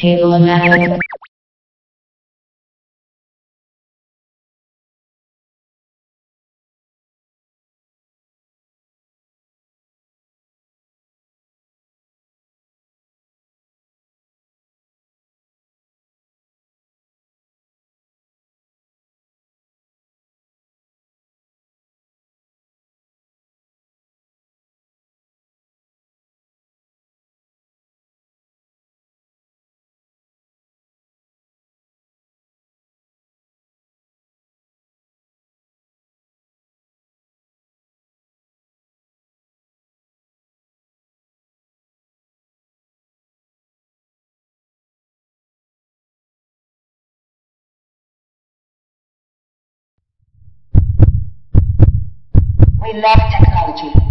Cable-O-Matic. We love technology.